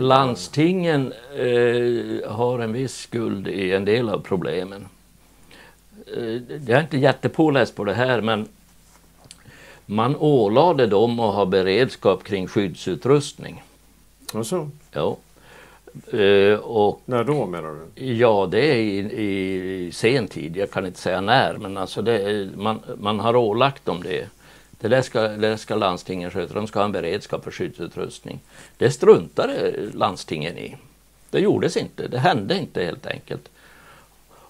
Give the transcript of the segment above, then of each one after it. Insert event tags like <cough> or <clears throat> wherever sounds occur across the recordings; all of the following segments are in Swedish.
Landstingen eh, har en viss skuld i en del av problemen. Eh, jag är inte jättepåläst på det här men man ålade dem att ha beredskap kring skyddsutrustning. Alltså, Ja. Eh, och när då menar du? Ja, det är i, i sen tid. Jag kan inte säga när, men alltså det man, man har ålagt dem det. Det där, ska, det där ska landstingen sköta. De ska ha en beredskap för skyddsutrustning. Det struntade landstingen i. Det gjordes inte. Det hände inte helt enkelt.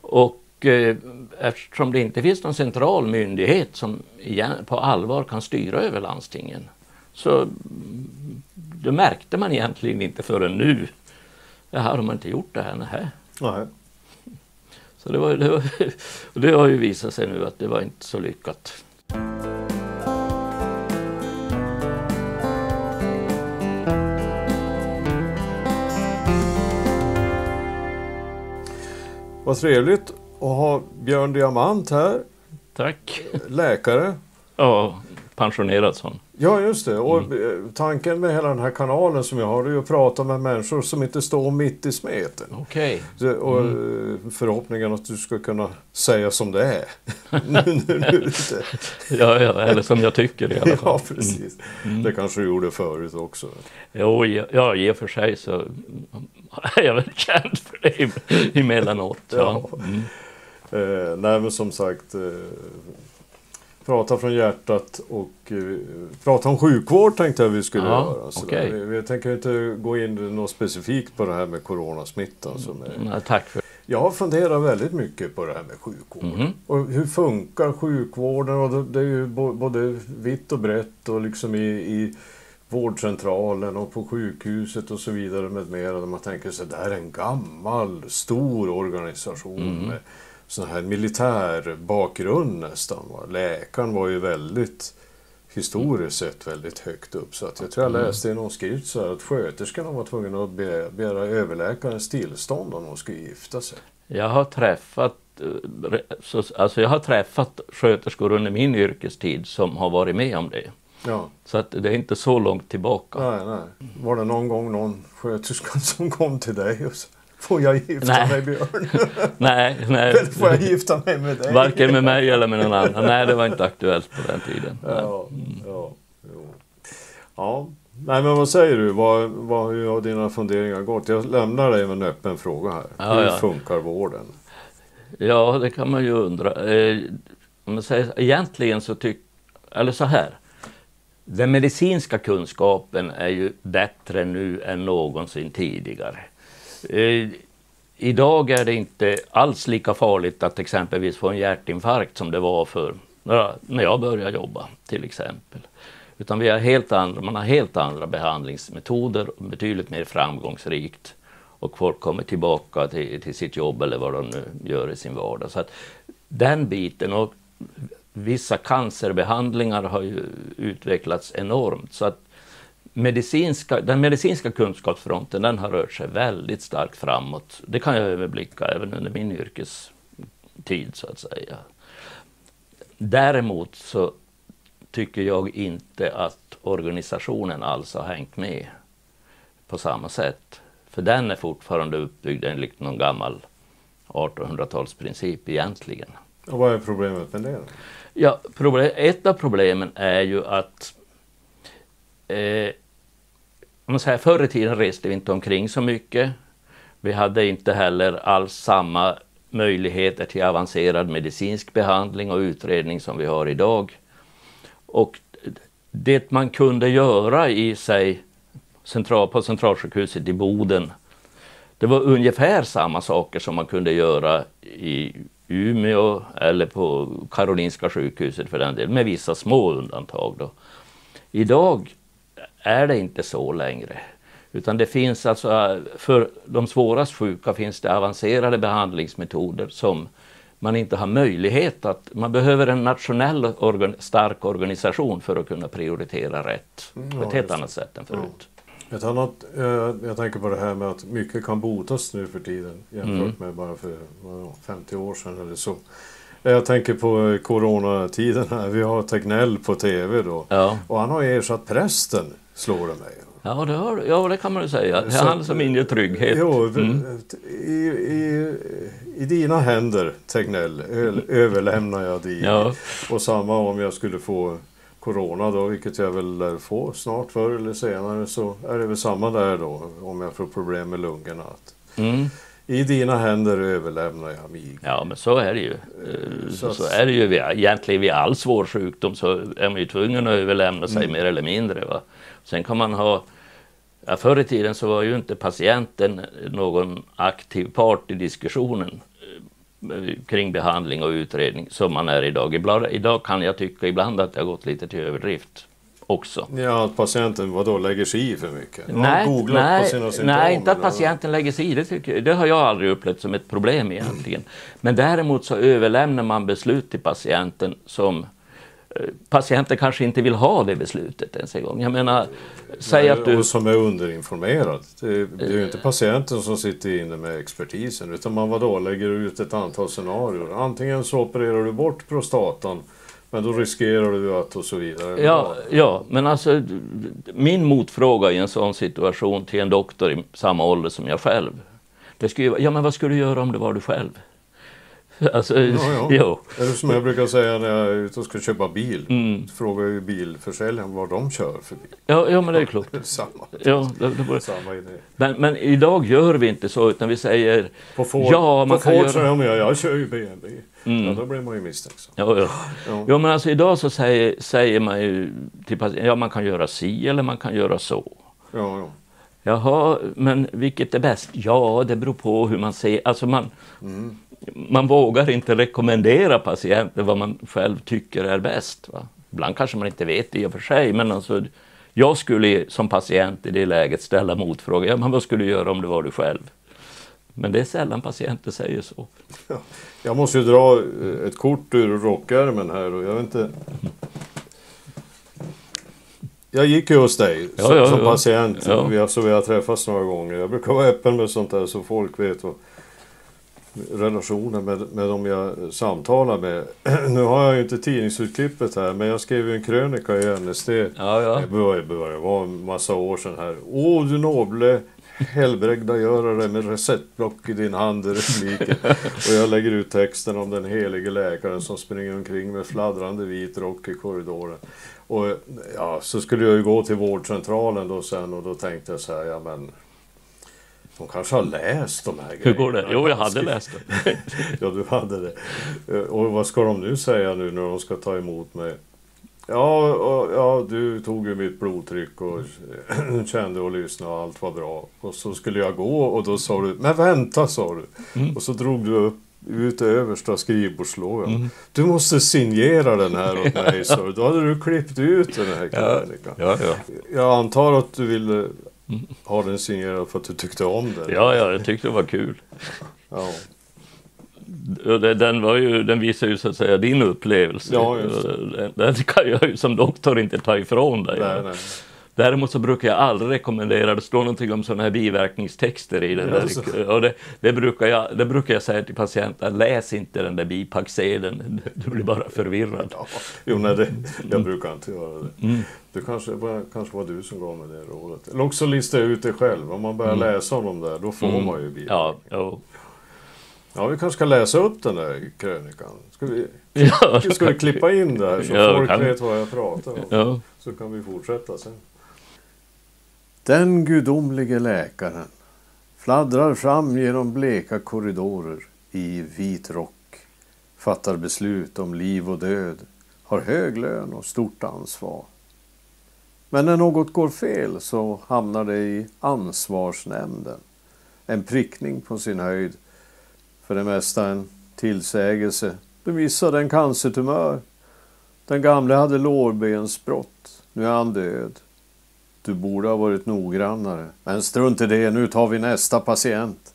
Och eh, eftersom det inte finns någon central myndighet som igen, på allvar kan styra över landstingen så mm, det märkte man egentligen inte förrän nu. Jaha, de har inte gjort det här? Nähä. Nej. Så det, var, det, var, <laughs> det har ju visat sig nu att det var inte så lyckat. Vad trevligt att ha Björn Diamant här, Tack. läkare. Ja, pensionerad sån. Ja, just det. Och eh, tanken med hela den här kanalen som jag har är att prata med människor som inte står mitt i smeten. Okej. Så- Och eh, förhoppningen att du ska kunna säga som det är. <laughs> nu, nu, nu, lite. Ja, ja, eller som jag tycker i alla fall. Ja, precis. Det kanske du gjorde förut också. Jo, ja, i och för sig så är jag väl känd för det em- emellanåt. Ja. Ja. Mm. Eh, nej, men som sagt. Eh, prata från hjärtat och eh, prata om sjukvård tänkte jag vi skulle Ja, göra. Så okej. vi, vi tänker inte gå in något specifikt på det här med coronasmittan. Som är, Nej, tack för Jag har funderat väldigt mycket på det här med sjukvård. Mhm. Och hur funkar sjukvården? Och det- det är ju både vitt och brett och liksom i, i vårdcentralen och på sjukhuset och så vidare med mera. Där man tänker sig det här är en gammal stor organisation med sån här militär bakgrund nästan. Va? Läkaren var ju väldigt historiskt sett väldigt högt upp. Så att jag tror jag läste i någon skrift så här att sköterskorna var tvungna att be- begära överläkarens tillstånd om de skulle gifta sig. Jag har träffat eh, så, alltså jag har träffat sköterskor under min yrkestid som har varit med om det. Ja. Så att det är inte så långt tillbaka. Nej, nej. Var det någon gång någon sköterska <laughs> som kom till dig och sa Får jag gifta Nej. mig Björn? <laughs> Nej, nej. Eller får jag gifta mig med dig? Varken med mig eller med någon annan. Nej, det var inte aktuellt på den tiden. Ja, ja, jo. ja. Nej men vad säger du? Vad, vad, hur har dina funderingar gått? Jag lämnar dig med en öppen fråga här. Ja, hur ja. funkar vården? Ja, det kan man ju undra. Eh, om man säger, egentligen så tycker... Eller så här. Den medicinska kunskapen är ju bättre nu än någonsin tidigare. Eh, idag är det inte alls lika farligt att exempelvis få en hjärtinfarkt som det var för när jag började jobba till exempel. Utan vi har helt andra, man har helt andra behandlingsmetoder, betydligt mer framgångsrikt. Och folk kommer tillbaka till, till sitt jobb eller vad de nu gör i sin vardag. Så att den biten och vissa cancerbehandlingar har ju utvecklats enormt. Så att medicinska, den medicinska kunskapsfronten den har rört sig väldigt starkt framåt. Det kan jag överblicka även under min yrkestid så att säga. Däremot så tycker jag inte att organisationen alls har hängt med på samma sätt. För den är fortfarande uppbyggd enligt någon gammal 1800-talsprincip egentligen. Och vad är problemet med det? då? Ja, problem, ett av problemen är ju att eh, om man säger, förr i tiden reste vi inte omkring så mycket. Vi hade inte heller alls samma möjligheter till avancerad medicinsk behandling och utredning som vi har idag. Och det man kunde göra i sig central, på centralsjukhuset i Boden det var ungefär samma saker som man kunde göra i Umeå eller på Karolinska sjukhuset för den delen, med vissa små undantag. Då. Idag är det inte så längre. Utan det finns alltså, för de svårast sjuka finns det avancerade behandlingsmetoder som man inte har möjlighet att, man behöver en nationell organ, stark organisation för att kunna prioritera rätt på Ja, ett helt annat sätt än förut. Ett annat, eh, jag tänker på det här med att mycket kan botas nu för tiden jämfört Mm. med bara för vadå, 50 år sedan eller så. Jag tänker på coronatiden här. Vi har Tegnell på TV då. Ja. Och han har ersatt prästen, slår det mig. Ja, det, har, ja, det kan man ju säga. Det är Så- han som inger trygghet. Jo, Mm. i, i, I dina händer, Tegnell, överlämnar jag dig. Ja. Och samma om jag skulle få Corona då, vilket jag väl lär få snart förr eller senare, så är det väl samma där då, om jag får problem med lungorna. Att Mm. I dina händer överlämnar jag mig. Ja, men så är det ju. Eh, Så Så, är det ju. Egentligen vid all svår sjukdom så är man ju tvungen att överlämna sig Mm. mer eller mindre. Va? Sen kan man ha... Ja, förr i tiden så var ju inte patienten någon aktiv part i diskussionen eh, kring behandling och utredning som man är idag. Ibland, idag kan jag tycka ibland att det har gått lite till överdrift också. Ja, att patienten vadå, lägger sig i för mycket? Nej, nej, symptom? nej, inte att patienten lägger sig i det. Tycker. Det har jag aldrig upplevt som ett problem egentligen. Men däremot så överlämnar man beslut till patienten som eh, patienten kanske inte vill ha det beslutet ens en gång. Jag menar, säg Nej, att du... Och som är underinformerad. Det, det är ju inte patienten som sitter inne med expertisen utan man vadå, lägger ut ett antal scenarier. Antingen så opererar du bort prostatan men då riskerar du att och så vidare. Ja, ja, men alltså min motfråga i en sån situation till en doktor i samma ålder som jag själv. Det skulle ju vara, ja men vad skulle du göra om det var du själv? <laughs> Alltså, Ja, <laughs> ja. jo. Eller som jag brukar säga när jag är ute och ska köpa bil. Mm. Frågar ju bilförsäljaren vad de kör för bil. Ja, ja, men det är klokt. <laughs> Det samma, Ja, det, det borde... samma idé. men, men idag gör vi inte så utan vi säger På Ford, Ja, man på kan Ford göra- säger de ja, jag kör ju BMW. Mm. Ja, då blir man ju misstänksam. Ja, ja. Ja. Jo, men alltså idag så säger, säger man ju till patienten, ja man kan göra si eller man kan göra så. Ja, ja. Jaha, men vilket är bäst? Ja, det beror på hur man ser, alltså man, Mm. Man vågar inte rekommendera patienten vad man själv tycker är bäst. Va? Ibland kanske man inte vet det i och för sig, men alltså, jag skulle som patient i det läget ställa motfrågor. Ja, men vad skulle du göra om det var du själv? Men det är sällan patienter säger så. Ja. Jag måste ju dra eh, ett kort ur rockärmen här och jag vet inte. Jag gick ju hos dig Ja, som, ja, som patient. Ja. Vi har, så vi har träffats några gånger. Jag brukar vara öppen med sånt där så folk vet vad relationer med, med dem jag samtalar med. <clears throat> nu har jag ju inte tidningsutklippet här men jag skrev ju en krönika i NSD. Ja, ja. Det vara en massa år sedan här. Åh du noble helbrägdagörare med receptblock i din hand i repliken. <laughs> Och jag lägger ut texten om den helige läkaren som springer omkring med fladdrande vit rock i korridoren. Och ja, så skulle jag ju gå till vårdcentralen då sen och då tänkte jag så här, ja men de kanske har läst de här Hur går det? grejerna. Jo, jag hade läst det. <laughs> Ja, du hade det. Eh, Och vad ska de nu säga nu när de ska ta emot mig? Ja, och, ja du tog ju mitt blodtryck och <clears throat> kände och lyssnade och allt var bra. Och så skulle jag gå och då sa du, men vänta sa du. Mm. Och så drog du upp ut översta skrivbordslådan. Mm. Du måste signera den här åt mig, du. Då hade du klippt ut den här krönikan. Ja, ja. Jag antar att du ville ha den signerad för att du tyckte om den. ja, ja, jag tyckte det var kul. Ja. Den, var ju, den visar ju så att säga din upplevelse. Ja, Den, den kan jag ju som doktor inte ta ifrån dig. Nej, nej. Däremot så brukar jag aldrig rekommendera, det står någonting om sådana här biverkningstexter i den Ja, där. Och det, det, brukar jag, det brukar jag säga till patienten, läs inte den där bipacksedeln, du blir bara förvirrad. Ja, jo, nej, det, jag brukar inte göra det. Mm. Det kanske var, kanske var du som gav mig det rådet. Eller också lista ut det själv. Om man börjar läsa om dem där, då får Mm. man ju bil. Ja, jo. ja, vi kanske ska läsa upp den där krönikan. Ska vi, Ja, ska vi klippa in där så Ja, folk vet vad jag pratar om? ja. Så kan vi fortsätta sen. Den gudomlige läkaren fladdrar fram genom bleka korridorer i vit rock, fattar beslut om liv och död, har hög lön och stort ansvar. Men när något går fel så hamnar det i ansvarsnämnden. En prickning på sin höjd, för det mesta en tillsägelse. Du missade en cancertumör. Den gamle hade lårbensbrott. Nu är han död. Du borde ha varit noggrannare. Men strunt i det, nu tar vi nästa patient.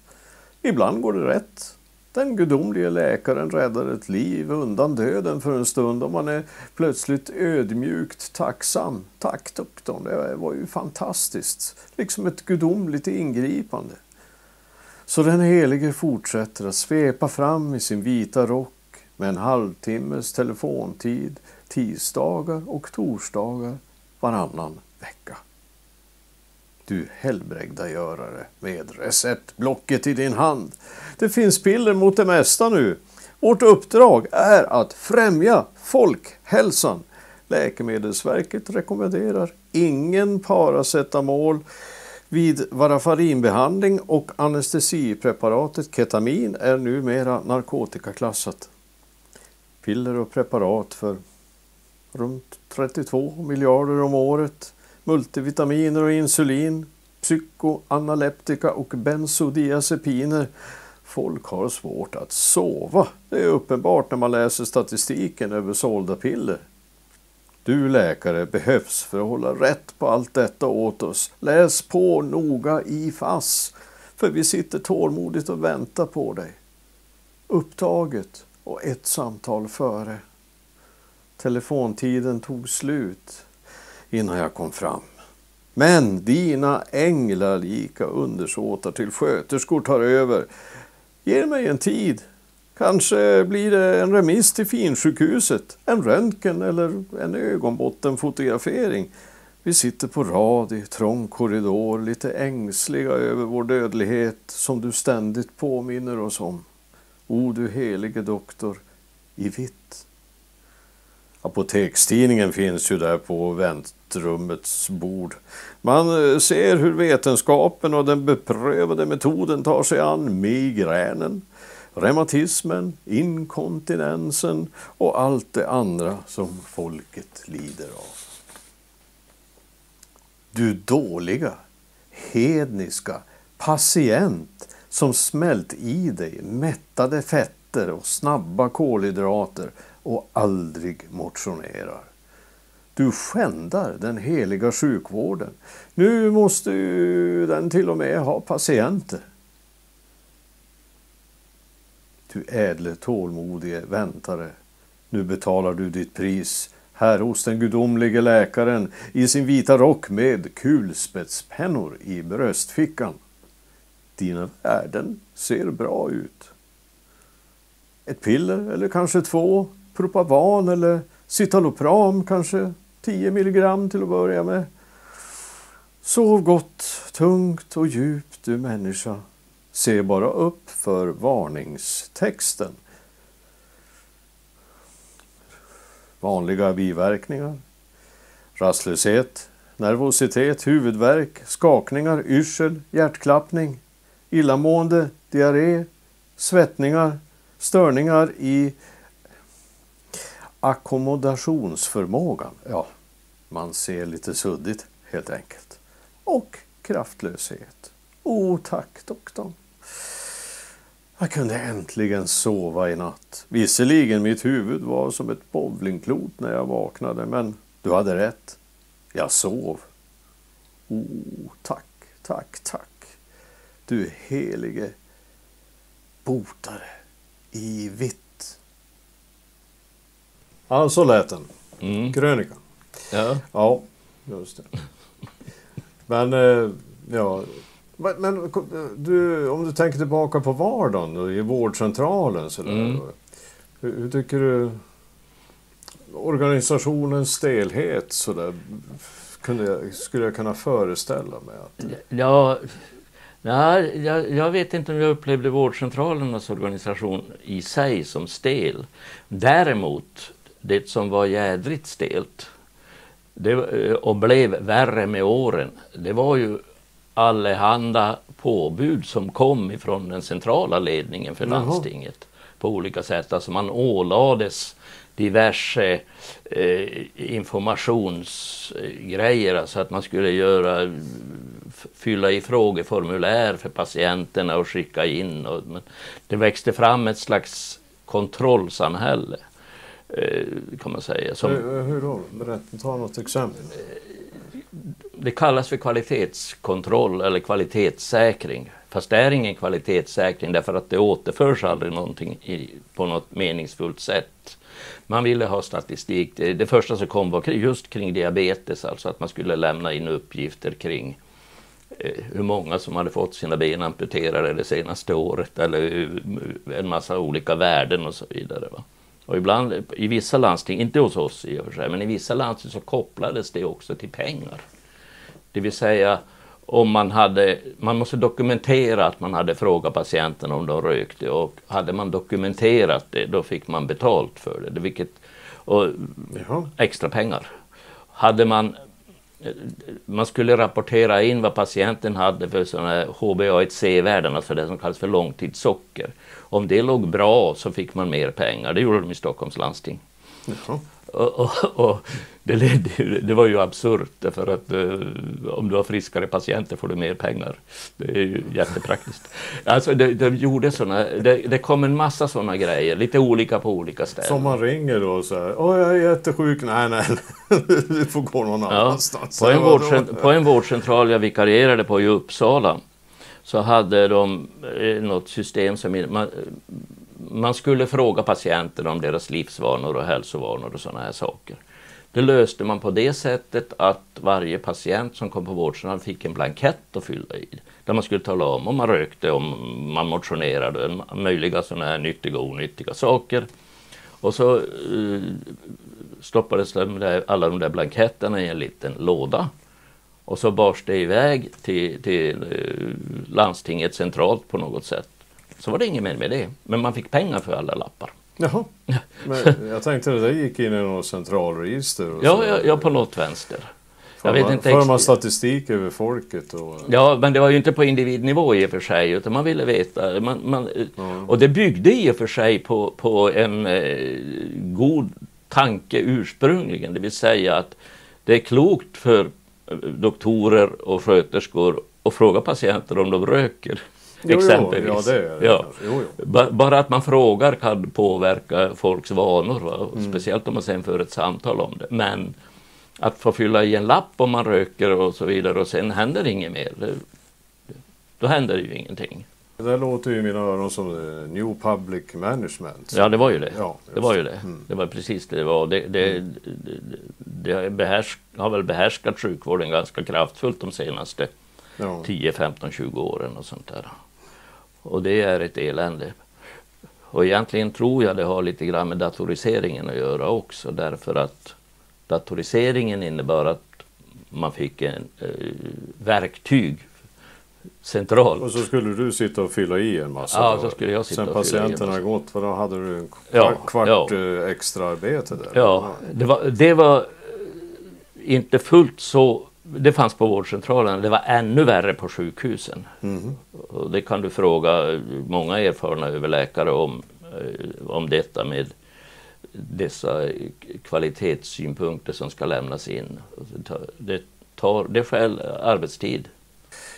Ibland går det rätt. Den gudomlige läkaren räddar ett liv undan döden för en stund och man är plötsligt ödmjukt tacksam. Tack doktorn, det var ju fantastiskt. Liksom ett gudomligt ingripande. Så den helige fortsätter att svepa fram i sin vita rock med en halvtimmes telefontid tisdagar och torsdagar varannan vecka. Du helbrägdagörare med receptblocket i din hand. Det finns piller mot det mesta nu. Vårt uppdrag är att främja folkhälsan. Läkemedelsverket rekommenderar ingen paracetamol vid varafarinbehandling och anestesipreparatet ketamin är numera narkotikaklassat. Piller och preparat för runt 32 miljarder om året, multivitaminer och insulin, psykoanaleptika och bensodiazepiner. Folk har svårt att sova. Det är uppenbart när man läser statistiken över sålda piller. Du läkare behövs för att hålla rätt på allt detta åt oss. Läs på noga i FASS, för vi sitter tålmodigt och väntar på dig. Upptaget och ett samtal före. Telefontiden tog slut innan jag kom fram. Men dina änglar lika undersåtar till sköterskor tar över. Ge mig en tid Kanske blir det en remiss till finsjukhuset, en röntgen eller en ögonbottenfotografering. Vi sitter på rad i trång korridor, lite ängsliga över vår dödlighet som du ständigt påminner oss om. O du helige doktor i vitt. Apotekstidningen finns ju där på väntrummets bord. Man eh, ser hur vetenskapen och den beprövade metoden tar sig an migränen, reumatismen, inkontinensen och allt det andra som folket lider av. Du dåliga, hedniska patient som smält i dig mättade fetter och snabba kolhydrater och aldrig motionerar. Du skändar den heliga sjukvården. Nu måste ju den till och med ha patienter. Du ädle tålmodige väntare, nu betalar du ditt pris här hos den gudomlige läkaren i sin vita rock med kulspetspennor i bröstfickan. Dina värden ser bra ut. Ett piller eller kanske två, Propavan eller Citalopram kanske 10 milligram till att börja med. Sov gott, tungt och djupt du människa. Se bara upp för varningstexten. Vanliga biverkningar. Rastlöshet, nervositet, huvudvärk, skakningar, yrsel, hjärtklappning, illamående, diarré, svettningar, störningar i ackommodationsförmågan. Ja, man ser lite suddigt helt enkelt. Och kraftlöshet. Oh, tack doktorn. Jag kunde äntligen sova i natt. Visserligen mitt huvud var som ett bowlingklot när jag vaknade, men du hade rätt. Jag sov. Oh, tack, tack, tack. Du helige botare i vitt. Ja, så lät den. Mm. Krönika. Ja. Ja, just det. Men, eh, ja. Men, du, om du tänker tillbaka på vardagen då, i vårdcentralen så där, Mm. hur, hur tycker du organisationens stelhet så där, kunde jag, skulle jag kunna föreställa mig att... Ja, nej, jag, jag vet inte om jag upplevde vårdcentralernas organisation i sig som stel. Däremot, det som var jädrigt stelt det, eh, och blev värre med åren, det var ju allehanda påbud som kom ifrån den centrala ledningen för Jaha. landstinget på olika sätt. Alltså man ålades diverse eh, informationsgrejer, alltså att man skulle göra, fylla i frågeformulär för patienterna och skicka in. Och, det växte fram ett slags kontrollsamhälle, kan man säga. Som, Hur, hur då? Berätta, ta något exempel. det kallas för kvalitetskontroll eller kvalitetssäkring. Fast det är ingen kvalitetssäkring därför att det återförs aldrig någonting i, på något meningsfullt sätt. Man ville ha statistik. Det, det första som kom var just kring diabetes, alltså att man skulle lämna in uppgifter kring eh, hur många som hade fått sina ben amputerade det senaste året eller en massa olika värden och så vidare. Va? Och ibland, i vissa landsting, inte hos oss i och för sig, men i vissa landsting så kopplades det också till pengar. Det vill säga om man hade, man måste dokumentera att man hade frågat patienten om de rökte och hade man dokumenterat det då fick man betalt för det, vilket, och Jaha. extra pengar. Hade man man skulle rapportera in vad patienten hade för sådana HbA1c-värden, alltså det som kallas för långtidssocker. Om det låg bra så fick man mer pengar. Det gjorde de i Stockholms landsting. Jaha. Och, och, och det, ledde, det var ju absurt därför att eh, om du har friskare patienter får du mer pengar. Det är ju jättepraktiskt. Alltså det, det gjorde såna, det, det kom en massa sådana grejer, lite olika på olika ställen. Som man ringer då och säger Åh, jag är jättesjuk. Nej, nej, <laughs> du får gå någon Ja, annanstans. på, en vårdcent- på en vårdcentral jag vikarierade på i Uppsala så hade de eh, något system som man, man skulle fråga patienterna om deras livsvanor och hälsovanor och sådana här saker. Det löste man på det sättet att varje patient som kom på vårdcentralen fick en blankett att fylla i. Där man skulle tala om om man rökte, om man motionerade, möjliga sådana här nyttiga och onyttiga saker. Och så eh, stoppades de där, alla de där blanketterna i en liten låda. Och så bars det iväg till, till eh, landstinget centralt på något sätt. Så var det inget mer med det. Men man fick pengar för alla lappar. Jaha. Men jag tänkte att det där gick in i något centralregister. Och Ja, så. ja, ja på något vänster. Jag vet inte för man statistik över folket. Och, Ja, men det var ju inte på individnivå i och för sig, utan man ville veta. Man, man, Och det byggde i och för sig på, på en eh, god tanke ursprungligen, det vill säga att det är klokt för eh, doktorer och sköterskor att fråga patienter om de röker. Jo, jo, exempelvis. ja, det är det Ja. Jo, jo. Bara att man frågar kan påverka folks vanor, va? Mm. speciellt om man sen för ett samtal om det. Men att få fylla i en lapp om man röker och så vidare och sen händer inget mer, det, då händer ju ingenting. Det där låter ju i mina öron som eh, New Public Management. Ja, det var ju det. Ja, det var ju det. Mm. Det var precis det det var. Det, det, det, det behärsk, har väl behärskat sjukvården ganska kraftfullt de senaste Ja. 10, 15, 20 åren och sånt där. Och det är ett elände. Och egentligen tror jag det har lite grann med datoriseringen att göra också därför att datoriseringen innebar att man fick en eh, verktyg centralt. Och så skulle du sitta och fylla i en massa. Ja, så skulle jag sitta Sen och fylla i en gått, för då hade du en Ja, kvart, kvart ja. eh, extra arbete där. Ja, det var, det var inte fullt så. Det fanns på vårdcentralen. Det var ännu värre på sjukhusen. Mhm. Och det kan du fråga många erfarna överläkare om, eh, om detta med dessa kvalitetssynpunkter som ska lämnas in. Och Det tar, det, tar, det skäl arbetstid.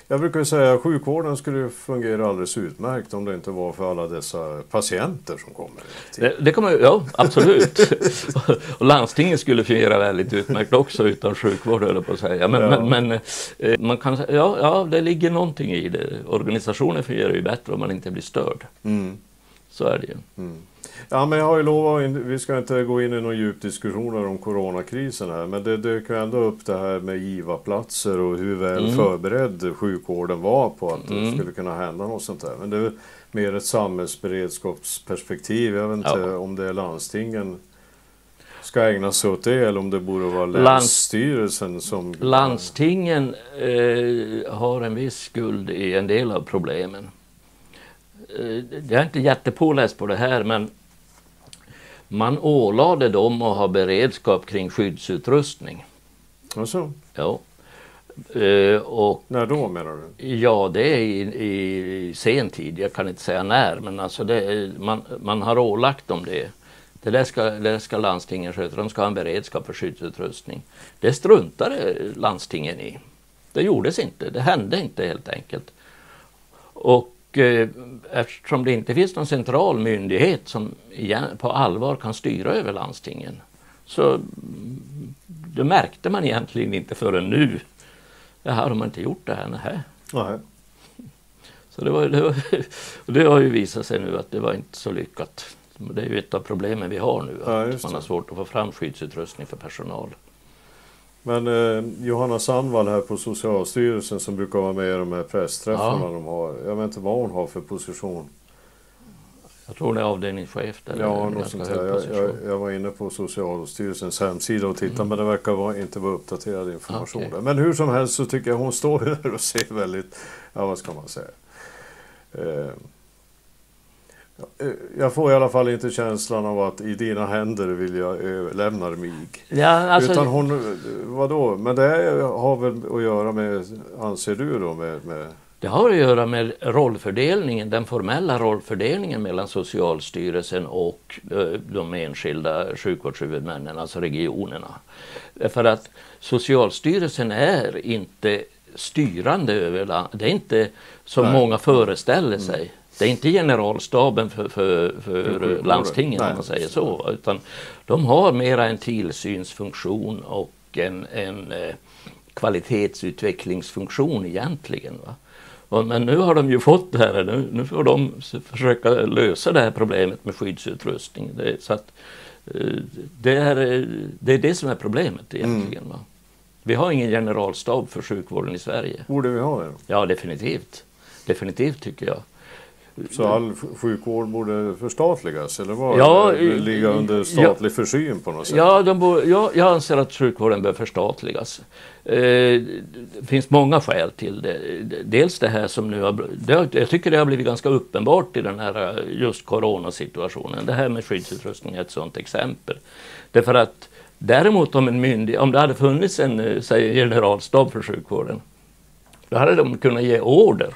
Jag brukar säga att sjukvården skulle fungera alldeles utmärkt om det inte var för alla dessa patienter som kommer. Det, det kommer, ja, absolut. och landstingen skulle fungera väldigt utmärkt också utan sjukvård höll jag på att säga. Men, Ja. men, men eh, man kan ja, ja, det ligger någonting i det. Organisationen fungerar ju bättre om man inte blir störd. Mm. Så är det ju. Mm. Ja, men jag har ju lovat, vi ska inte gå in i någon djup diskussioner om coronakrisen här, men det dök ju ändå upp det här med IVA-platser och hur väl Mm. förberedd sjukvården var på att det Mm. skulle kunna hända något sånt där. Men det är mer ett samhällsberedskapsperspektiv. Jag vet inte Ja. om det är landstingen ska ägna sig åt det eller om det borde vara Länsstyrelsen som... Landstingen eh, har en viss skuld i en del av problemen. Eh, jag är inte jättepåläst på det här men man ålade dem att ha beredskap kring skyddsutrustning. Alltså, Ja. Eh, och när då menar du? Ja, det är i, i sen tid. Jag kan inte säga när, men alltså det, man, man har ålagt dem det. Det där, ska, det där ska landstingen sköta. De ska ha en beredskap för skyddsutrustning. Det struntade landstingen i. Det gjordes inte. Det hände inte helt enkelt. Och eh, eftersom det inte finns någon central myndighet som på allvar kan styra över landstingen så det märkte man egentligen inte förrän nu. Jaha, de har inte gjort det här? Nähä. Nej. Så det, var, det, var, <laughs> det har ju visat sig nu att det var inte så lyckat. Det är ju ett av problemen vi har nu. Ja, Att just man har det. svårt att få fram skyddsutrustning för personal. Men eh, Johanna Sandvall här på Socialstyrelsen som brukar vara med i de här pressträffarna Ja. de har. Jag vet inte vad hon har för position. Jag tror det är avdelningschef. Eller Ja, något sånt. Jag, jag, jag var inne på Socialstyrelsens hemsida och tittade men det verkar vara, inte vara uppdaterad information. Mm. Okej. där. Men hur som helst så tycker jag hon står <laughs> där och ser väldigt, ja vad ska man säga. Eh, jag får i alla fall inte känslan av att i dina händer vill jag överlämna mig. Ja, alltså, Utan hon, vadå? Men det har väl att göra med, anser du då, med, med Det har att göra med rollfördelningen, den formella rollfördelningen mellan Socialstyrelsen och eh, de enskilda sjukvårdshuvudmännen, alltså regionerna. För att Socialstyrelsen är inte styrande över landet. Det är inte som Nej. Mm. många föreställer sig. Det är inte generalstaben för, för, för landstingen Nej. om man säger så. Utan de har mera en tillsynsfunktion och en, en eh, kvalitetsutvecklingsfunktion egentligen. Va? Men nu har de ju fått det här, nu, nu får de försöka lösa det här problemet med skyddsutrustning. Det, så att, eh, det, är, eh, det är det som är problemet egentligen. Va? Vi har ingen generalstab för sjukvården i Sverige. borde vi ha det? Ja, definitivt. Definitivt tycker jag. Så all sj- sjukvård borde förstatligas eller vad? Ja, ligga under ja. statlig försyn på något sätt? Ja, de bo, ja, jag anser att sjukvården bör förstatligas. Eh, det finns många skäl till det. Dels det här som nu har... Det, jag tycker det har blivit ganska uppenbart i den här eh, just coronasituationen. Det här med skyddsutrustning är ett sådant exempel. Därför att däremot om en myndighet, om det hade funnits en eh, säg, generalstab för sjukvården, då hade de kunnat ge order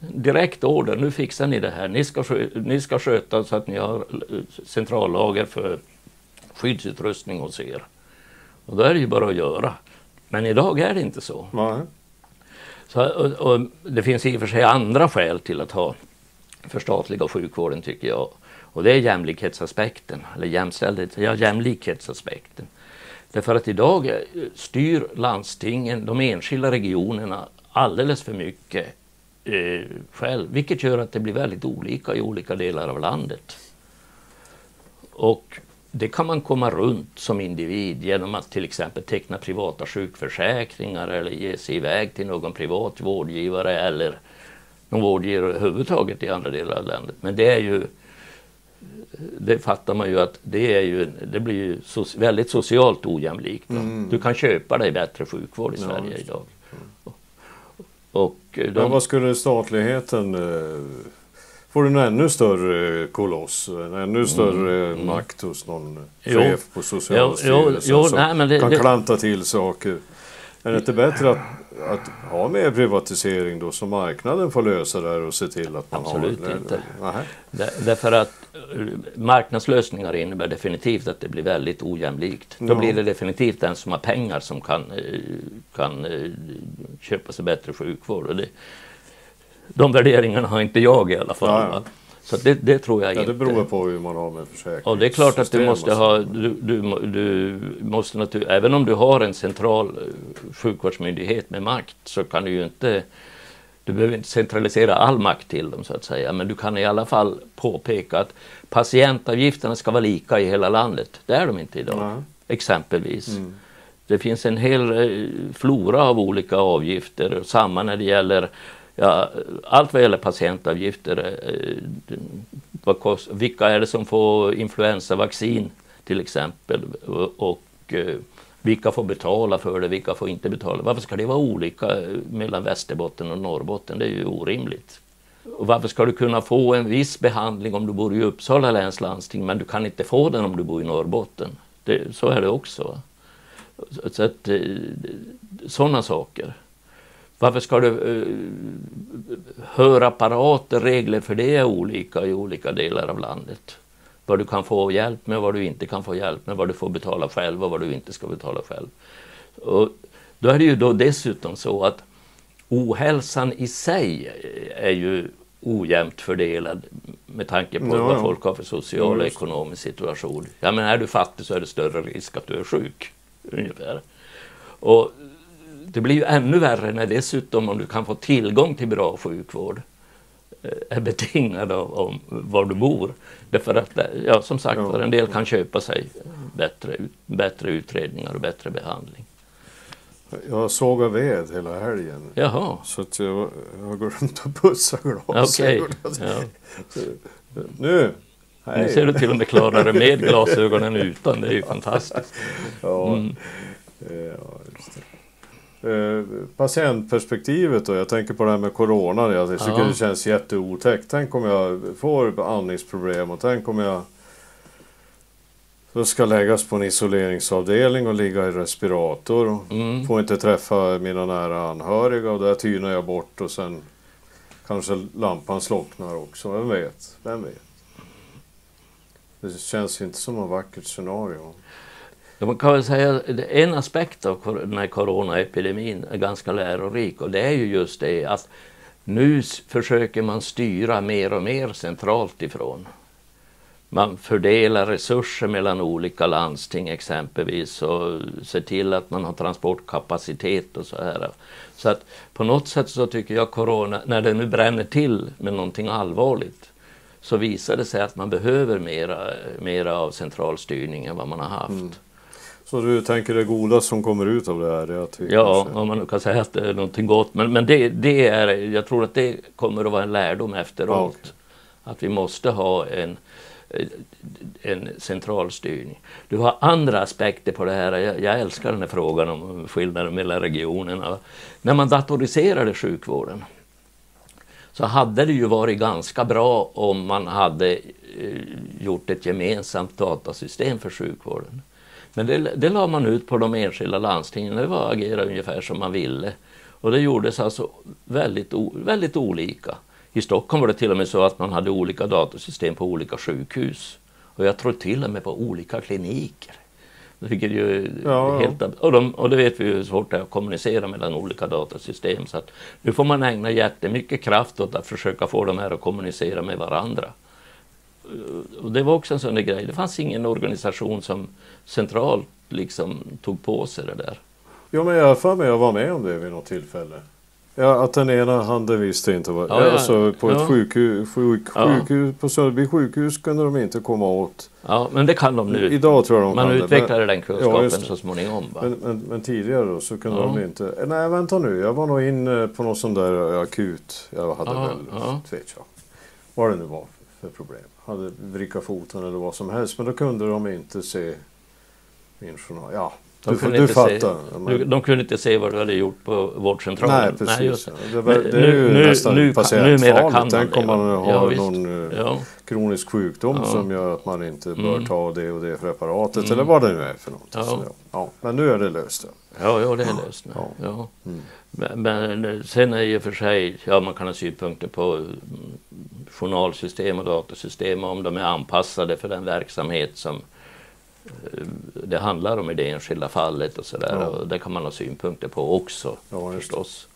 direkt order, nu fixar ni det här. Ni ska, ni ska sköta så att ni har centrallager för skyddsutrustning hos er. Och då är det ju bara att göra. Men idag är det inte så. Nej. så och, och det finns i och för sig andra skäl till att ha förstatliga sjukvården tycker jag. Och det är jämlikhetsaspekten, eller jämställdhet, ja, jämlikhetsaspekten. Därför att idag eh, styr landstingen, de enskilda regionerna, alldeles för mycket eh, själv, vilket gör att det blir väldigt olika i olika delar av landet. Och det kan man komma runt som individ genom att till exempel teckna privata sjukförsäkringar eller ge sig iväg till någon privat vårdgivare eller någon vårdgivare överhuvudtaget i andra delar av landet. Men det är ju det fattar man ju att det, är ju, det blir ju väldigt socialt ojämlikt. Mm. Du kan köpa dig bättre sjukvård i Ja, Sverige det. idag. Och eh, Men de, vad skulle statligheten... Eh, får du en ännu större koloss, en ännu större makt hos någon Mm, Jo. chef på Socialstyrelsen Jo, jo, som nej, men det- kan det- klanta till saker? Är det inte bättre att, att ha mer privatisering då så marknaden får lösa det här och se till att man Absolut har... inte. Nej. Där- Därför att eh, marknadslösningar innebär definitivt att det blir väldigt ojämlikt. Då Ja. blir det definitivt den som har pengar som kan, eh, kan eh, köpa sig bättre sjukvård. Och det, de värderingarna har inte jag i alla fall. Ja, ja. Så det, det tror jag Ja, inte. det beror på hur man har med försäkring. Och det är klart att du måste ha, du, du, du måste natur, även om du har en central eh, sjukvårdsmyndighet med makt så kan du ju inte, du behöver inte centralisera all makt till dem så att säga, men du kan i alla fall påpeka att patientavgifterna ska vara lika i hela landet. Det är de inte idag, Nej. exempelvis. Mm. Det finns en hel eh, flora av olika avgifter, samma när det gäller Ja, allt vad gäller patientavgifter, eh, vad kost, vilka är det som får influensavaccin till exempel och, och eh, vilka får betala för det, vilka får inte betala. Varför ska det vara olika eh, mellan Västerbotten och Norrbotten? Det är ju orimligt. Och varför ska du kunna få en viss behandling om du bor i Uppsala läns landsting men du kan inte få den om du bor i Norrbotten? Det, så är det också. Så, att, eh, sådana saker. Varför ska du uh, hörapparater, regler för det är olika i olika delar av landet. Vad du kan få hjälp med, vad du inte kan få hjälp med, vad du får betala själv och vad du inte ska betala själv. Och då är det ju då dessutom så att ohälsan i sig är ju ojämnt fördelad med tanke på Ja, vad folk har för social och ekonomisk situation. Ja, men är du fattig så är det större risk att du är sjuk. Ungefär. Och det blir ju ännu värre när dessutom om du kan få tillgång till bra sjukvård eh, är betingad av om var du bor. Därför att, eh, ja, som sagt Ja. en del kan köpa sig bättre, bättre utredningar och bättre behandling. Jag såg ved hela helgen. Jaha, Så att jag, jag går runt och putsar glasögon. okej. Ja. Nu! Nu ser du till och med klarare med <laughs> glasögonen utan. Det är ju fantastiskt. Ja, Mm. ja. Eh, patientperspektivet då, jag tänker på det här med corona. Jag tycker Ja. det känns jätteotäckt. Tänk om jag får andningsproblem och tänk om jag ska läggas på en isoleringsavdelning och ligga i respirator. Och Mm. Får inte träffa mina nära anhöriga och där tynar jag bort och sen kanske lampan slocknar också. Vem vet? Vem vet? Det känns inte som ett vackert scenario. Ja, man kan väl säga att en aspekt av den här coronaepidemin är ganska lärorik och det är ju just det att nu försöker man styra mer och mer centralt ifrån. Man fördelar resurser mellan olika landsting exempelvis och ser till att man har transportkapacitet och så här. Så att på något sätt så tycker jag corona, när det nu bränner till med någonting allvarligt, så visar det sig att man behöver mera, mera av centralstyrning än vad man har haft. Mm. Så du tänker det goda som kommer ut av det här är att vi Ja, kanske... om man kan säga att det är någonting gott. Men, men det, det är, jag tror att det kommer att vara en lärdom efteråt. Ja, Att vi måste ha en, en centralstyrning. Du har andra aspekter på det här. Jag, jag älskar den här frågan om skillnaden mellan regionerna. När man datoriserade sjukvården så hade det ju varit ganska bra om man hade eh, gjort ett gemensamt datasystem för sjukvården. Men det, det la man ut på de enskilda landstingen. Det var att agera ungefär som man ville. Och det gjordes alltså väldigt, väldigt olika. I Stockholm var det till och med så att man hade olika datasystem på olika sjukhus. Och jag tror till och med på olika kliniker. Vilket ju Ja, helt, och, de, och det vet vi hur svårt det är att kommunicera mellan olika datasystem. Så att nu får man ägna jättemycket kraft åt att försöka få de här att kommunicera med varandra. Eh, Och det var också en sån där grej. Det fanns ingen organisation som centralt liksom tog på sig det där. Jo, men jag har för mig att jag var med om det vid något tillfälle. Ja, att den ena handen visste inte vad... Ja, ja. Alltså på Ja. ett sjukhus, sjuk, sjukhus, på Sörby sjukhus kunde de inte komma åt. Ja, men det kan de nu. Idag tror jag de Man kan det, utvecklade den Ja, kunskapen det. så småningom. Men, men, men tidigare då så kunde de inte... Nej, vänta nu. Jag var nog inne på någon sån där akut. Jag hade väl, ja. vet jag, vad det nu var för problem. Hade vrickat foten eller vad som helst. Men då kunde de inte se min journal. Ja, De du, kunde du inte se- fattar. Men- De kunde inte se vad du hade gjort på vårdcentralen. Nej, precis. just det. var, det är ju nu- nästan nu kan patientfarligt. Tänk om man har Ja, någon eh, Ja. kronisk sjukdom Ja. som gör att man inte bör Mm. ta det och det preparatet. Mm. Eller vad det nu är för något. Ja. Så, ja. Men nu är det löst. Ja. Ja, det är löst nu. Ja. Ja. Mm. Men, sen är i och för sig, ja man kan ha synpunkter på mm, journalsystem och datasystem om de är anpassade för den verksamhet som eh, det handlar om i det enskilda fallet och sådär. Ja. Och det kan man ha synpunkter på också Ja, förstås.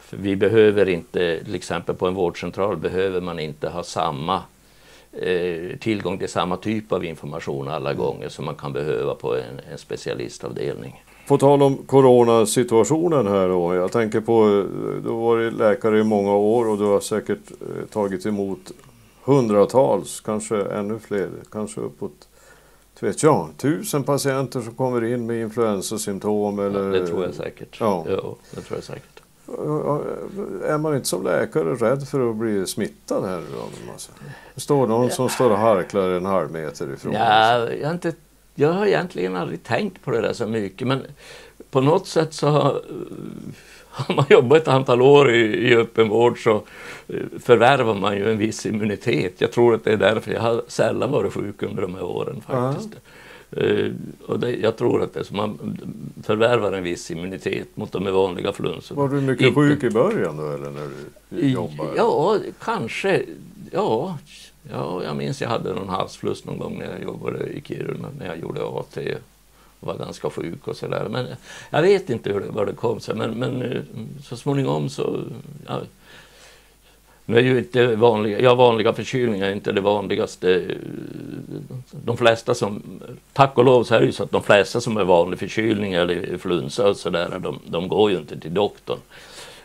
För vi behöver inte, till exempel på en vårdcentral behöver man inte ha samma eh, tillgång till samma typ av information alla Mm. gånger som man kan behöva på en, en specialistavdelning. På tal om coronasituationen här då. Jag tänker på, eh, du har varit läkare i många år och du har säkert eh, tagit emot hundratals, kanske ännu fler, kanske uppåt, vet jag, tusen patienter som kommer in med influensasymptom eller... Det tror jag säkert. Ja. Jo, det tror jag säkert. Är man inte som läkare rädd för att bli smittad här då? Alltså? Står någon som står och harklar en halv meter ifrån. Ja, jag, har inte, jag har egentligen aldrig tänkt på det där så mycket men på något sätt så har, har man jobbat ett antal år i, i öppenvård så eh, förvärvar man ju en viss immunitet. Jag tror att det är därför jag har sällan varit sjuk under de här åren faktiskt. Eh, och det, jag tror att det är så man förvärvar en viss immunitet mot de vanliga flunsorna. Var du mycket Inte- sjuk i början då eller när du jobbade? Ja, kanske. Ja, ja, jag minns jag hade någon halsfluss någon gång när jag jobbade i Kiruna när jag gjorde AT och var ganska sjuk och sådär. Men jag vet inte hur det, var det kom sig. Men, men eh, så småningom så... Ja, nu är ju inte vanliga, ja, vanliga förkylningar är inte det vanligaste. De flesta som, tack och lov så är det ju så att de flesta som är vanlig förkylning eller influensa och sådär, de, de går ju inte till doktorn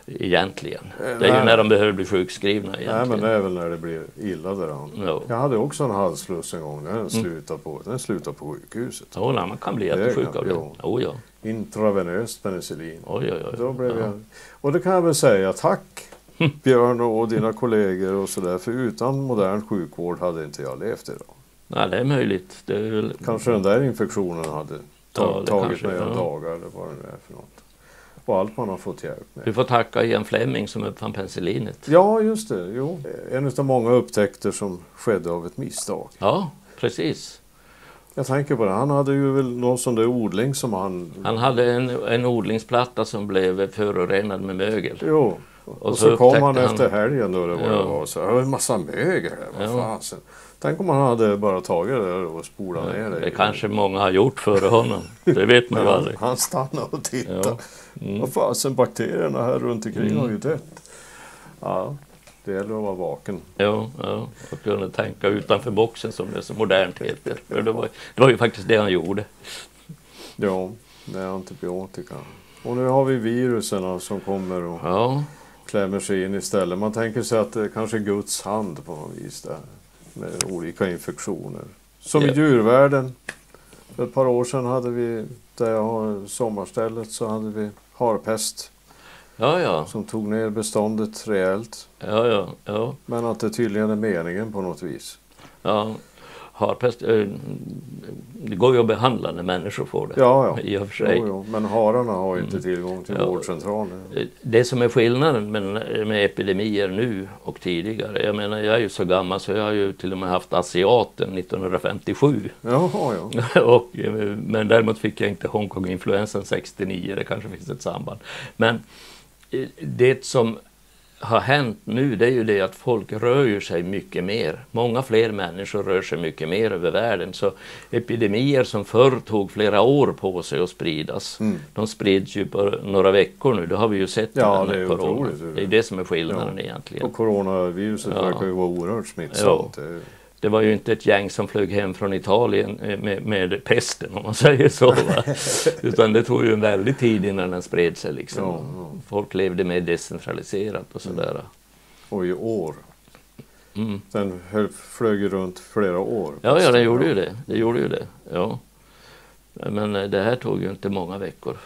egentligen. Det är ju Nej. när de behöver bli sjukskrivna Nej, egentligen. men det är väl när det blir illa däran. Ja. Jag hade också en halsfluss en gång. Mm. Den slutade på, den slutade på sjukhuset. Jo, nej, man kan bli jättesjuk av det. jo. Oh, ja. Intravenöst penicillin. Oj, oj, oj. Då blev ja. jag... Och det kan jag väl säga tack Björn och dina kollegor och sådär. För utan modern sjukvård hade inte jag levt idag. Nej, det är möjligt. Det är väl... Kanske den där infektionen hade ta, Ja, tagit mig ja. dagar eller vad det nu är för något. Och allt man har fått hjälp med. Vi får tacka Ian Fleming som uppfann penicillinet. Ja, just det. Jo. En av många upptäckter som skedde av ett misstag. Ja, precis. Jag tänker på det, han hade ju väl någon sån där odling som han... Han hade en, en odlingsplatta som blev förorenad med mögel. Jo. Och, Och så, så kom han han- efter helgen då det var, Ja. det var så var en massa mögel här. Vad Ja. fasen. Tänk om han hade bara tagit det där och spolat ner det. Det kanske många har gjort före honom. Det vet man ju Ja, aldrig. han stannade och tittade. Ja. Mm. Vad fasen, bakterierna här runt omkring Mm. har ju dött. Ja, det gäller att vara vaken. Ja, ja, och kunna tänka utanför boxen som det så modernt heter. För det, var, det var ju faktiskt det han gjorde. Ja, är antibiotika. Och nu har vi virusen som kommer och Ja, klämmer sig in istället. Man tänker sig att det kanske är Guds hand på något vis där. Med olika infektioner. Som Ja. i djurvärlden. För ett par år sedan hade vi, där jag har sommarstället, så hade vi harpest. ja, ja, Som tog ner beståndet rejält. ja, ja, ja. Men att det tydligen är meningen på något vis. ja. Harpest, eh, det går ju att behandla när människor får det. Ja, ja. I och för sig. Jo, jo. Men hararna har ju inte Mm. tillgång till Ja. vårdcentralen. Det som är skillnaden med, med epidemier nu och tidigare. Jag menar, jag är ju så gammal så jag har ju till och med haft asiaten 1957. Jaha, ja. <laughs> och, eh, men däremot fick jag inte Hongkong-influensan 69. Det kanske finns ett samband. Men eh, det som har hänt nu det är ju det att folk rör sig mycket mer. Många fler människor rör sig mycket mer över världen. Så epidemier som förr tog flera år på sig att spridas, Mm. de sprids ju på några veckor nu. Det har vi ju sett Ja, det är corona. Det är det som är skillnaden Ja. egentligen. Och coronaviruset Ja. verkar ju vara oerhört smittsamt. Det- Det var ju inte ett gäng som flög hem från Italien eh, med, med pesten om man <laughs> säger så. Va? <laughs> Utan det tog ju en väldig tid innan den spred sig. Liksom. Ja, ja. Folk levde mer decentraliserat och sådär. Och i år. Mm. Den höll, flög runt flera år. Ja, ja, den gjorde ju det. Det gjorde ju det. Ja. Men eh, det här tog ju inte många veckor.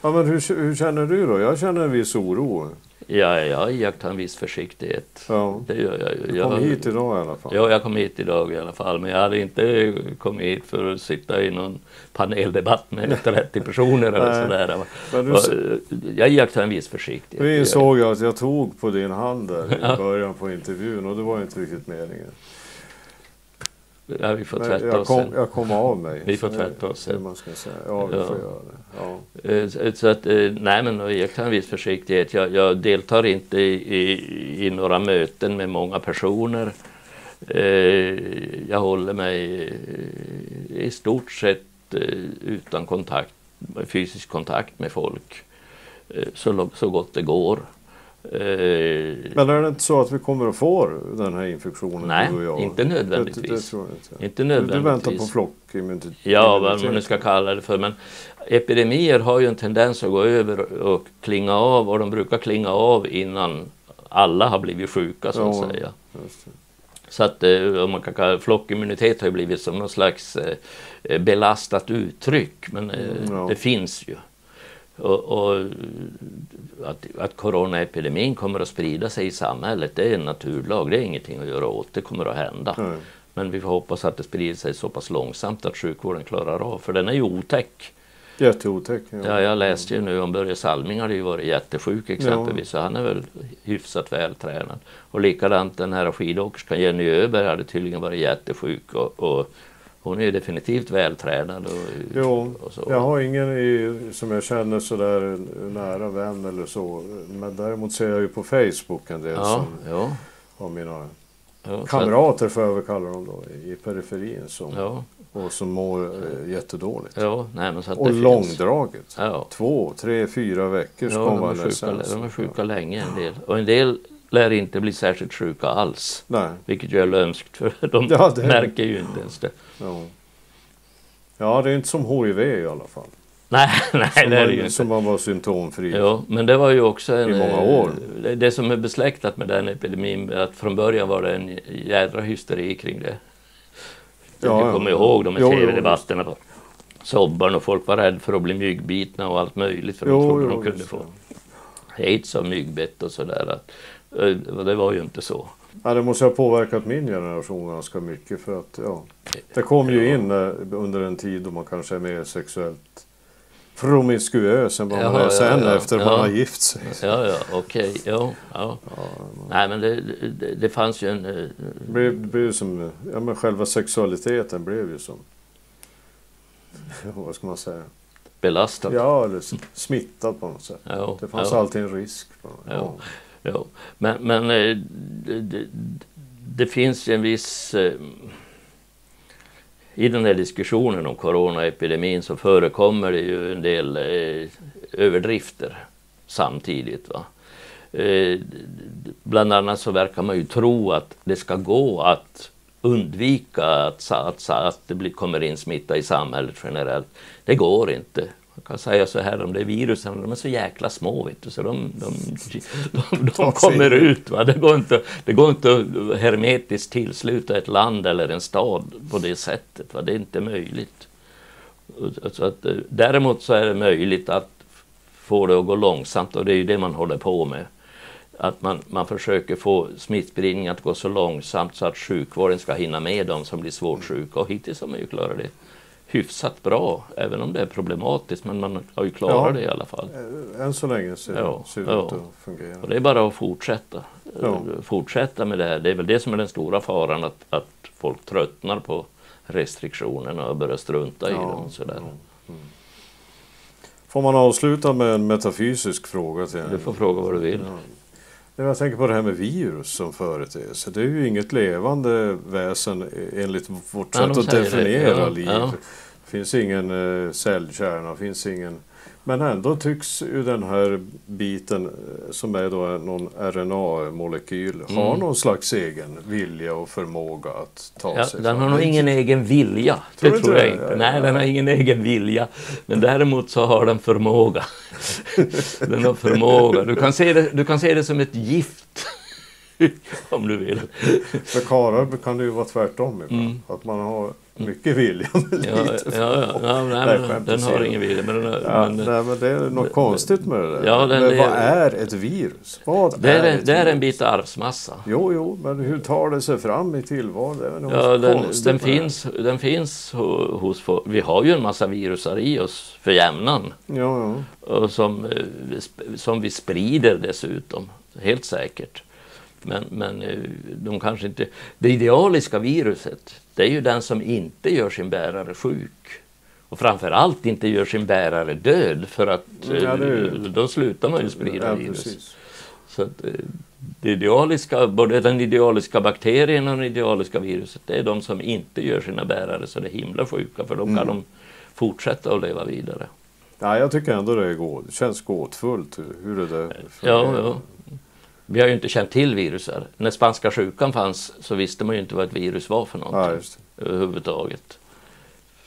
Ja, men hur, hur känner du då? Jag känner en viss oro. Ja, jag iakttar en viss försiktighet. Ja. Det gör jag. Du Jag, kom hit idag i alla fall. Ja, jag kom hit idag i alla fall. Men jag hade inte kommit hit för att sitta i någon paneldebatt med <laughs> 30 personer eller sådär. Men du, Jag iakttar en viss försiktighet. nu insåg jag att jag tog på din hand där i <laughs> början på intervjun och det var inte riktigt meningen. Ja, vi får tvätta jag, oss kom, sen. jag kom av mig. Vi får tvätta oss sen. man ska säga. Ja, vi Ja. får göra det. Ja. Eh, så- att, eh, nej men jag en viss försiktighet. Jag, jag deltar inte i, i, i några möten med många personer. Eh, Jag håller mig i stort sett utan kontakt, fysisk kontakt med folk. Så, så gott det går. Eh, Men är det inte så att vi kommer att få den här infektionen? Nej, du och jag? inte nödvändigtvis. Det, det tror jag inte. Inte Du, du väntar nödvändigtvis. på flockimmunitet? Ja, vad man nu ska kalla det för. Men epidemier har ju en tendens att gå över och klinga av och de brukar klinga av innan alla har blivit sjuka så att Ja. säga. Så att eh, om man kan kalla flockimmunitet har ju blivit som någon slags eh, belastat uttryck men Mm, ja. det finns ju. Och, och att, att coronaepidemin kommer att sprida sig i samhället det är en naturlag, det är ingenting att göra åt, det kommer att hända. Nej. Men vi får hoppas att det sprider sig så pass långsamt att sjukvården klarar av, för den är ju otäck. Jätteotäck. Ja, jag läste ju nu om Börje Salming hade ju varit jättesjuk exempelvis, så han är väl hyfsat vältränad. Och likadant den här skidåkerskan Jenny Öberg hade tydligen varit jättesjuk och, och hon är ju definitivt vältränad. Och, Jo, och så. jag har ingen i, som jag känner sådär nära vän eller så. Men däremot ser jag ju på Facebook en del ja, som ja, av mina ja, kamrater får jag väl kalla dem då i periferin som, Ja, och som mår eh, jättedåligt. ja, nej men så att och finns. långdraget. Ja. Två, tre, fyra veckors Ja, de är, konvalescens. sjuka, de är sjuka länge en del. Och en del lär inte bli särskilt sjuka alls. Nej, Vilket ju är lömskt för <laughs> de Ja, det är- märker ju inte ens det. ja. ja, det är inte som HIV i alla fall. Nej, <laughs> nej Som, det är det ju inte. som man var symptomfri. Ja, men det var ju också en... I många eh, år. Det, det som är besläktat med den epidemin, att från början var det en jädra hysteri kring det. Ja, jag ja. kommer ihåg de här tv-debatterna på Sobbarn och folk var rädda för att bli myggbitna och allt möjligt för de Jo, trodde jo, de kunde få. aids och myggbett och sådär. Eh, det var ju inte så. Ja, det måste ha påverkat min generation ganska mycket för att ja, det kom ju in eh, under en tid då man kanske är mer sexuellt promiskuös än vad man är sen ja, ja, efter ja. man har gift sig. Ja, ja, okej. Okay. Ja, ja. Nej, men det, det, det fanns ju en... Det blev, det blev som, ja, men själva sexualiteten blev ju som... <laughs> Vad ska man säga? Belastad? Ja, eller smittad på något sätt. Ja, det fanns alltid en risk. Ja. Jo. Men, men eh, det, det, finns en viss... Eh, I den här diskussionen om coronaepidemin så förekommer det ju en del eh, överdrifter samtidigt. Va? Bland annat så verkar man ju tro att det ska gå att undvika att, att, att det blir, kommer in smitta i samhället generellt. Det går inte. Man kan säga så här om det är virusen, de är så jäkla små vet du, så de, de, de, de kommer ut. Va? Det, går inte, det går inte att hermetiskt tillsluta ett land eller en stad på det sättet. Va? Det är inte möjligt. Så att, eh, däremot så är det möjligt att få det att gå långsamt och det är ju det man håller på med. Att man, man försöker få smittspridningen att gå så långsamt så att sjukvården ska hinna med de som blir svårt sjuka och hittills har man ju klarat det hyfsat bra, även om det är problematiskt. Men man har ju klarat ja, det i alla fall. Eh, än så länge ser, ja, ser det ja. ut att fungera. Och det är bara att fortsätta. Ja. Fortsätta med det här. Det är väl det som är den stora faran, att, att folk tröttnar på restriktionerna och börjar strunta i dem. Sådär. Mm. Får man avsluta med en metafysisk fråga? Till du får fråga vad du vill. Jag tänker på det här med virus som företeelse. Det är ju inget levande väsen enligt vårt sätt att definiera ja, liv. Ja. Finns ingen eh, cellkärna, finns ingen men ändå tycks ju den här biten eh, som är då någon RNA-molekyl mm. ha någon slags egen vilja och förmåga att ta ja, sig Den har nog ingen egen vilja. Tror det tror jag det? inte. Nej, den har ingen egen vilja. Men däremot så har den förmåga. <laughs> den har förmåga. Du kan se det, du kan se det som ett gift. <laughs> om du vill. För karlar kan det ju vara tvärtom ibland. Mm. Att man har mycket vilja <laughs> men ja, lite ja, ja, ja, nej, men, Den har ingen vilja. Men, ja, men, nej, men det är något det, konstigt med det där. Ja, den, men vad är ett virus? Vad det är, är, det är en bit arvsmassa. Jo, jo, men hur tar det sig fram i tillvaron? Ja, den, den finns, den finns hos... Vi har ju en massa virusar i oss för jämnan. Ja, ja. Och som, eh, som vi sprider dessutom, helt säkert. Men, men eh, de kanske inte... Det idealiska viruset, det är ju den som inte gör sin bärare sjuk. Och framförallt inte gör sin bärare död för att ja, det... Eh, då slutar man ju sprida ja, virus. Så att, eh, det idealiska, både den idealiska bakterien och det idealiska viruset, det är de som inte gör sina bärare så det är himla sjuka för då kan mm. de fortsätta att leva vidare. Ja, jag tycker ändå det, gåt, det känns gåtfullt hur det där Ja, ja. Vi har ju inte känt till virusar. När spanska sjukan fanns så visste man ju inte vad ett virus var för någonting ja, överhuvudtaget.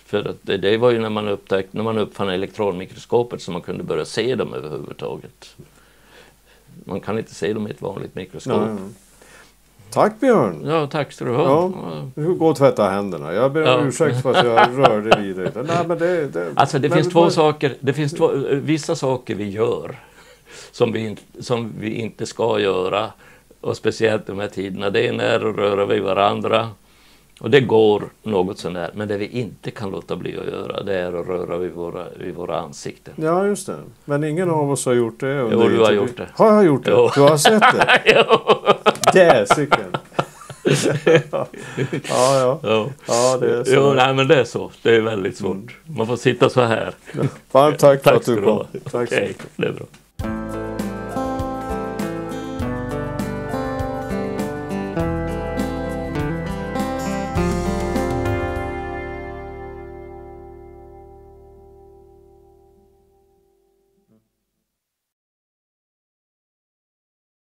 För att det, det, var ju när man, upptäckte, när man uppfann elektronmikroskopet som man kunde börja se dem överhuvudtaget. Man kan inte se dem i ett vanligt mikroskop. Nej, nej. Tack Björn! Ja, tack ska du ha. Ja, gå och tvätta händerna. Jag ber om ja. ursäkt för att jag <laughs> rörde vid dig. Nej, men det, det, alltså det finns två men... saker, det finns två, vissa saker vi gör som vi, som vi inte ska göra. Och speciellt de här tiderna. Det är att röra vid varandra. Och det går något sånär. Men det vi inte kan låta bli att göra det är att röra vid våra, vid våra ansikten. Ja just det. Men ingen av oss har gjort det. Jo, du har gjort det. Har jag gjort det? Jo. Du har sett det? <laughs> jo. Däsiken! <laughs> ja, ja. ja. ja det är så. Jo, nej, men det är så. Det är väldigt svårt. Mm. Man får sitta så här. Varmt tack, tack för att du kom. Tack okay, det är bra.